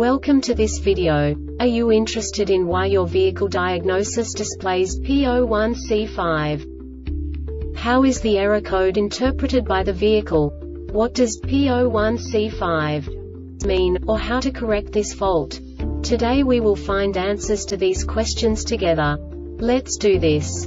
Welcome to this video. Are you interested in why your vehicle diagnosis displays P01C5? How is the error code interpreted by the vehicle? What does P01C5 mean, or how to correct this fault? Today we will find answers to these questions together. Let's do this.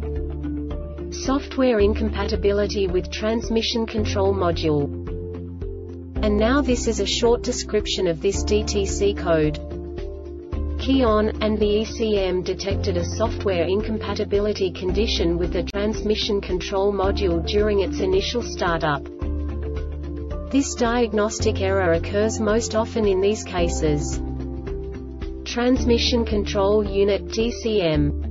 Software incompatibility with transmission control module. And now this is a short description of this DTC code. Key on, and the ECM detected a software incompatibility condition with the transmission control module during its initial startup. This diagnostic error occurs most often in these cases. Transmission Control Unit TCM